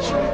Sweet.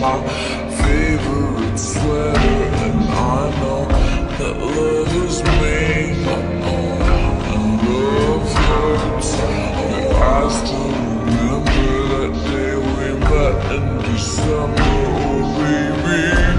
my favorite sweater. And I know that love is made And love hurts. I still remember that day we met in December Oh, baby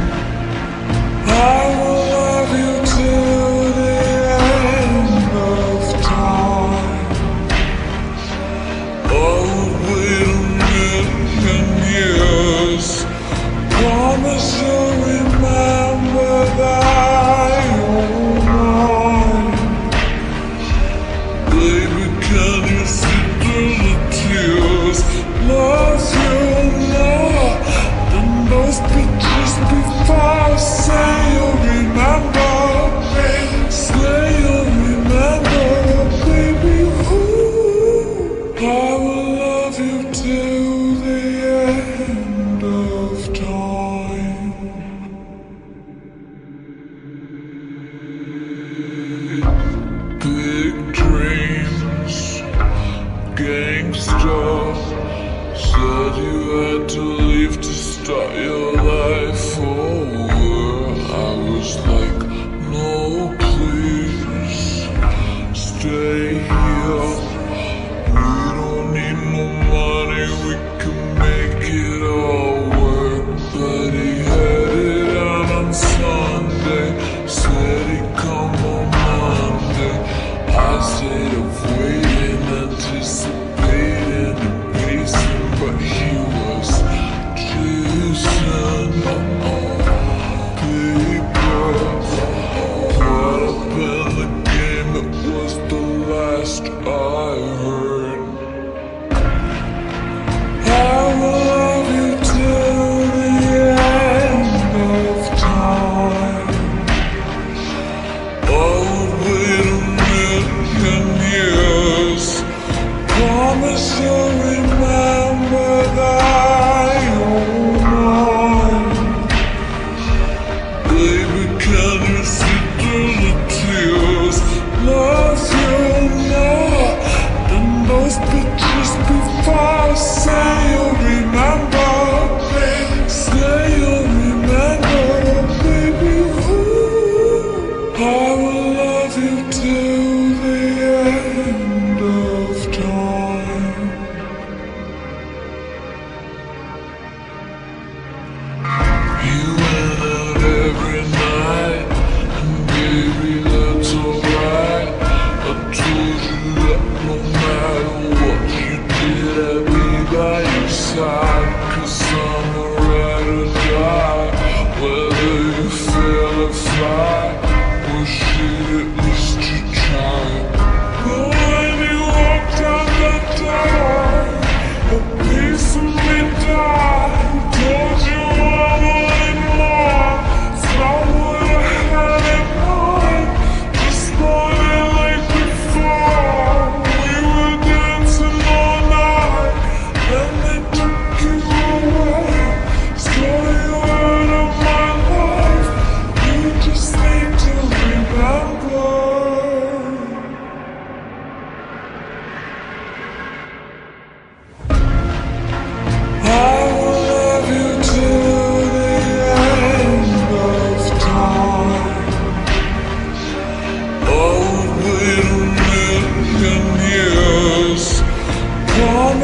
I heard.